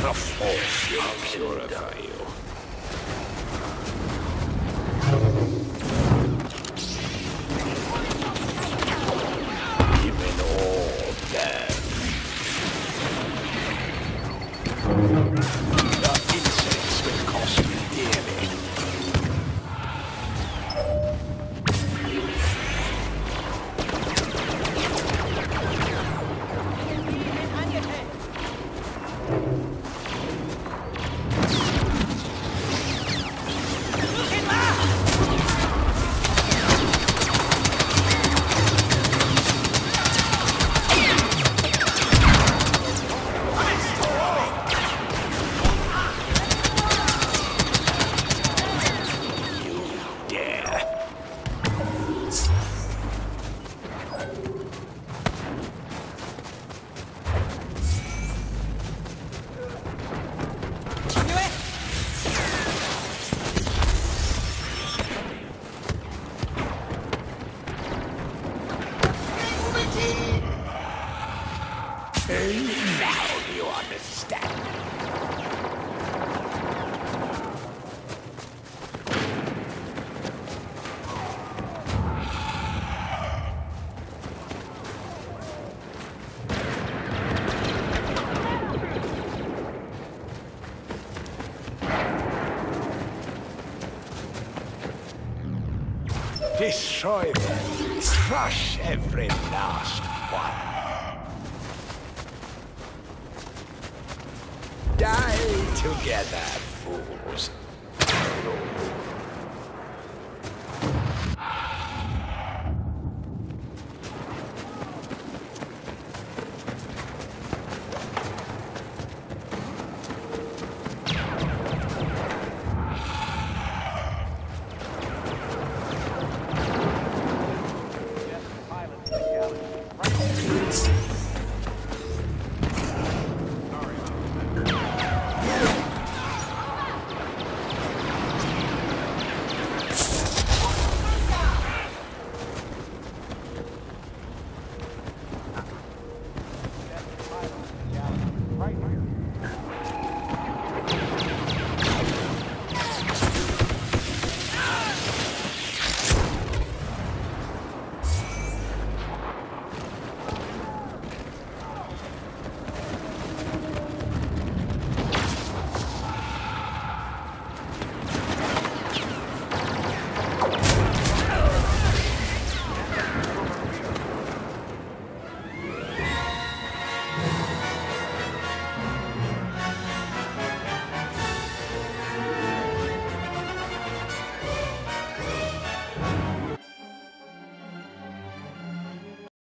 The Force will purify you. Even all. Now do you understand. Destroy them. Crush every last together, fools. right here.